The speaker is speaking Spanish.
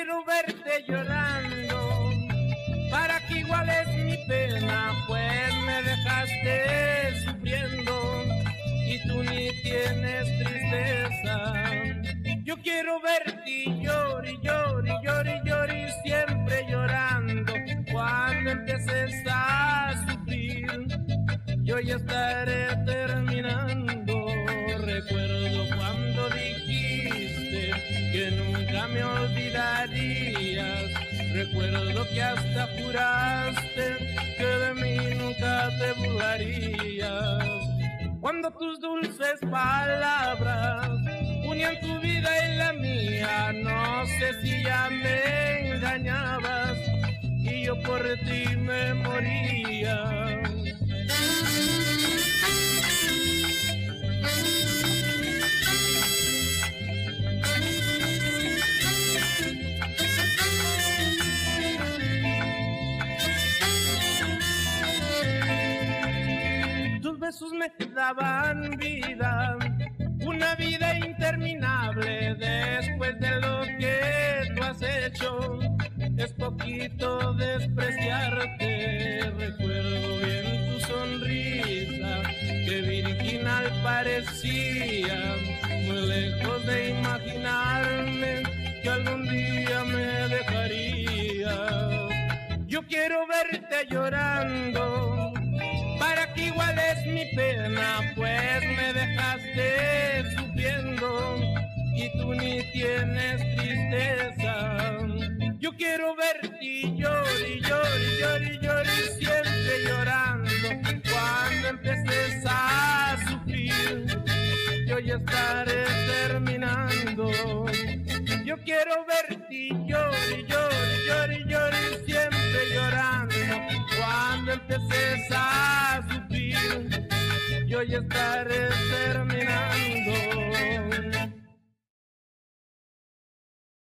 quiero verte llorando para que iguales mi pena, pues me dejaste sufriendo y tú ni tienes tristeza. Yo quiero verte y llorar y llorar y llorar y siempre llorando cuando empieces a sufrir. Yo ya estaré terminando. Recuerdo Que hasta juraste que de mí nunca te burlarías. Cuando tus dulces palabras unían tu vida y la mía, no sé si ya me engañabas y yo por ti me moría. Besos me daban vida, una vida interminable después de lo que tú has hecho. Es poquito despreciarte, recuerdo bien tu sonrisa, que virginal parecía, muy lejos de imaginarme que algún día me dejaría. Yo quiero verte llorando pena, pues me dejaste sufriendo y tú ni tienes tristeza. Yo quiero verte y llorar y llorar y siempre llorando cuando empieces a sufrir. Yo ya estaré terminando. Yo quiero verte y llorar y llorar y siempre llorando cuando empieces a hoy estaré terminado.